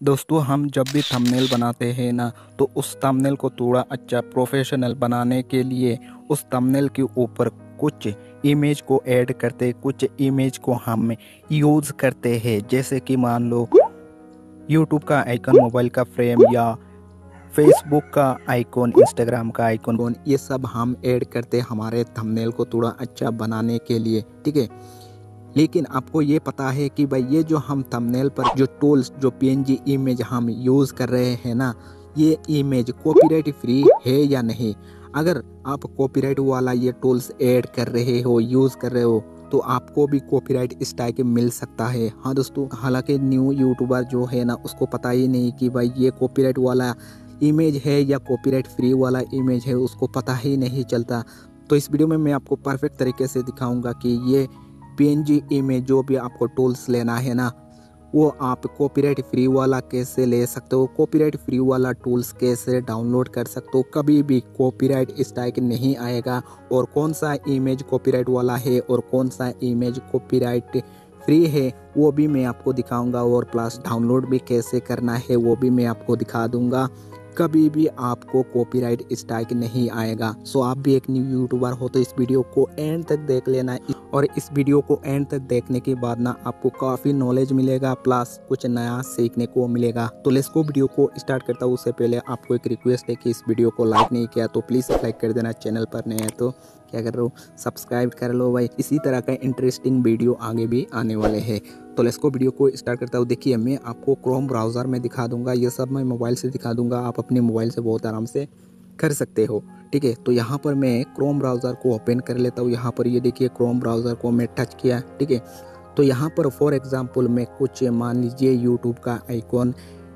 दोस्तों, हम जब भी थंबनेल बनाते हैं ना तो उस थंबनेल को थोड़ा अच्छा प्रोफेशनल बनाने के लिए उस थंबनेल के ऊपर कुछ इमेज को ऐड करते, कुछ इमेज को हम यूज़ करते हैं। जैसे कि मान लो यूट्यूब का आइकन मोबाइल का फ्रेम या फेसबुक का आइकॉन इंस्टाग्राम का आइकॉन ये सब हम ऐड करते हमारे थंबनेल को थोड़ा अच्छा बनाने के लिए, ठीक है? लेकिन आपको ये पता है कि भाई ये जो हम थंबनेल पर जो टूल्स जो पीएनजी इमेज हम यूज़ कर रहे हैं ना, ये इमेज कॉपीराइट फ्री है या नहीं? अगर आप कॉपीराइट वाला ये टूल्स ऐड कर रहे हो यूज़ कर रहे हो तो आपको भी कॉपीराइट इस स्ट्राइक मिल सकता है। हाँ दोस्तों, हालाँकि न्यू यूट्यूबर जो है ना, उसको पता ही नहीं कि भाई ये कॉपीराइट वाला इमेज है या कॉपीराइट फ्री वाला इमेज है, उसको पता ही नहीं चलता। तो इस वीडियो में मैं आपको परफेक्ट तरीके से दिखाऊँगा कि ये PNG इमेज जो भी आपको टूल्स लेना है ना, वो आप कॉपीराइट फ्री वाला कैसे ले सकते हो? कॉपीराइट फ्री वाला टूल्स कैसे डाउनलोड कर सकते हो? कभी भी कॉपीराइट स्ट्राइक नहीं आएगा। और कौन सा इमेज कॉपीराइट वाला है और कौन सा इमेज कॉपीराइट फ्री है, वो भी मैं आपको दिखाऊँगा। और प्लस डाउनलोड भी कैसे करना है, वो भी मैं आपको दिखा दूँगा। कभी भी आपको कॉपीराइट स्ट्राइक नहीं आएगा। सो आप भी एक न्यू यूट्यूबर हो तो इस वीडियो को एंड तक देख लेना। और इस वीडियो को एंड तक देखने के बाद ना, आपको काफ़ी नॉलेज मिलेगा प्लस कुछ नया सीखने को मिलेगा। तो लेको वीडियो को स्टार्ट करता हूँ। उससे पहले आपको एक रिक्वेस्ट है कि इस वीडियो को लाइक नहीं किया तो प्लीज़ लाइक कर देना। चैनल पर नए हैं तो क्या कर रहे हो? सब्सक्राइब कर लो भाई। इसी तरह का इंटरेस्टिंग वीडियो आगे भी आने वाले हैं। तो लेट्स को वीडियो को स्टार्ट करता हूँ। देखिए, मैं आपको क्रोम ब्राउज़र में दिखा दूँगा। ये सब मैं मोबाइल से दिखा दूँगा। आप अपने मोबाइल से बहुत आराम से कर सकते हो। ठीक है? तो यहाँ पर मैं क्रोम ब्राउज़र को ओपन कर लेता हूँ। यहाँ पर ये देखिए क्रोम ब्राउज़र को मैं टच किया। ठीक है? तो यहाँ पर फॉर एग्ज़ाम्पल मैं कुछ मान लीजिए यूट्यूब का आइकॉन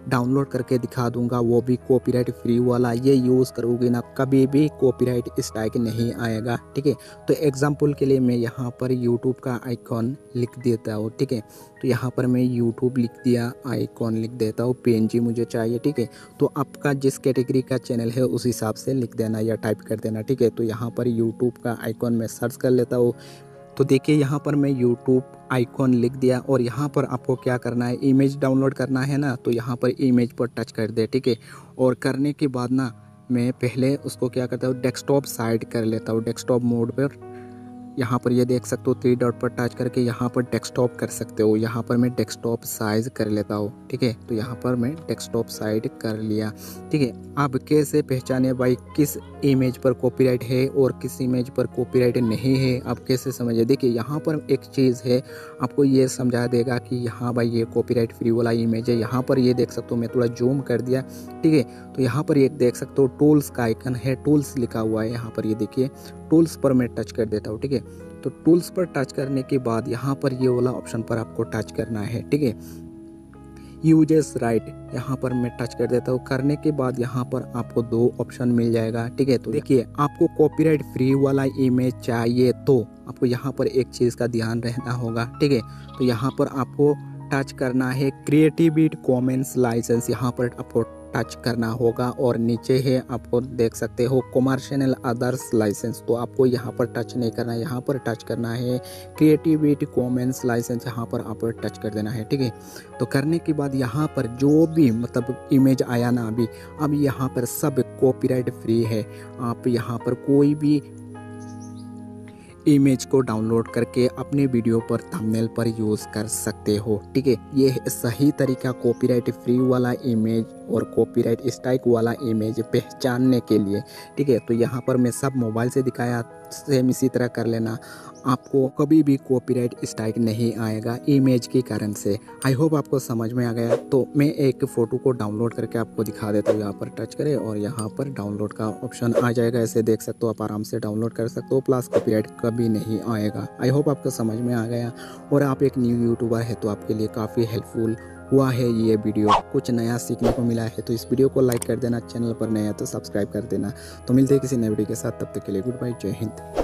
डाउनलोड करके दिखा दूँगा, वो भी कॉपीराइट फ्री वाला, ये यूज़ करोगे ना, कभी भी कॉपीराइट स्ट्राइक नहीं आएगा, ठीक है? तो एग्जांपल के लिए मैं यहाँ पर यूट्यूब का आइकॉन लिख देता हूँ, ठीक है? तो यहाँ पर मैं यूट्यूब लिख दिया आइकॉन लिख देता हूँ पीएनजी मुझे चाहिए, ठीक है? तो आपका जिस कैटेगरी का चैनल है, उस हिसाब से लिख देना या टाइप कर देना, ठीक है? तो यहाँ पर यूट्यूब का आइकॉन मैं सर्च कर लेता हूँ तो देखिए, यहाँ पर मैं यूट्यूब आइकॉन लिख दिया और यहाँ पर आपको क्या करना है इमेज डाउनलोड करना है ना तो यहाँ पर इमेज पर टच कर दे, ठीक है? और करने के बाद ना, मैं पहले उसको क्या करता हूँ डेस्कटॉप साइड कर लेता हूँ डेस्कटॉप मोड पर यहाँ पर ये देख सकते हो थ्री डॉट पर टच करके यहाँ पर डेस्कटॉप कर सकते हो। यहाँ पर मैं डेस्कटॉप साइज़ कर लेता हूँ, ठीक है? तो यहाँ पर मैं डेस्कटॉप साइड कर लिया, ठीक है? अब कैसे पहचाने भाई किस इमेज पर कॉपीराइट है और किस इमेज पर कॉपीराइट नहीं है? आप कैसे समझे? देखिए, यहाँ पर एक चीज़ है, आपको ये समझा देगा कि यहाँ भाई ये कॉपीराइट फ्री वाला इमेज है। यहाँ पर ये देख सकते हो, मैं थोड़ा जूम कर दिया, ठीक है? तो यहाँ पर ये देख सकते हो टूल्स का आइकन है टूल्स लिखा हुआ है। यहाँ पर ये देखिए टूल्स पर मैं टच कर देता हूँ, ठीक है? तो टूल्स पर टच करने के बाद यहाँ पर ये वाला ऑप्शन पर आपको टच करना है, ठीक है? यूज़र्स राइट यहाँ पर मैं टच कर देता हूँ। करने के बाद यहाँ पर आपको दो ऑप्शन मिल जाएगा, ठीक है? तो देखिए, आपको कॉपीराइट फ्री वाला इमेज चाहिए तो आपको यहाँ पर एक चीज़ का ध्यान रहना होगा, ठीक है? तो यहाँ पर आपको टच करना है क्रिएटिविटी कॉमेंट्स लाइसेंस यहाँ पर आपको टच करना होगा और नीचे है आपको देख सकते हो कॉमर्शियल अदर्स लाइसेंस। तो आपको यहाँ पर टच नहीं करना है, यहाँ पर टच करना है क्रिएटिविटी कॉमेंस लाइसेंस यहाँ पर आप टच कर देना है, ठीक है? तो करने के बाद यहाँ पर जो भी मतलब इमेज आया ना अभी, अब यहाँ पर सब कॉपीराइट फ्री है। आप यहाँ पर कोई भी इमेज को डाउनलोड करके अपने वीडियो पर थंबनेल पर यूज़ कर सकते हो, ठीक है? ये सही तरीका कॉपीराइट फ्री वाला इमेज और कॉपीराइट स्ट्राइक वाला इमेज पहचानने के लिए, ठीक है? तो यहाँ पर मैं सब मोबाइल से दिखाया सेम इसी तरह कर लेना। आपको कभी भी कॉपीराइट स्ट्राइक नहीं आएगा इमेज के कारण से। आई होप आपको समझ में आ गया। तो मैं एक फ़ोटो को डाउनलोड करके आपको दिखा देता हूँ, यहाँ पर टच करें और यहाँ पर डाउनलोड का ऑप्शन आ जाएगा। ऐसे देख सकते हो, आप आराम से डाउनलोड कर सकते हो प्लस कॉपीराइट कभी नहीं आएगा। आई होप आपको समझ में आ गया। और आप एक न्यू यूट्यूबर है तो आपके लिए काफ़ी हेल्पफुल हुआ है ये वीडियो कुछ नया सीखने को मिला है तो इस वीडियो को लाइक कर देना चैनल पर नया तो सब्सक्राइब कर देना। तो मिलते हैं किसी नए वीडियो के साथ, तब तक के लिए गुड बाय जय हिंद।